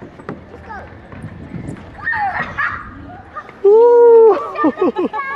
Let's go. Woo!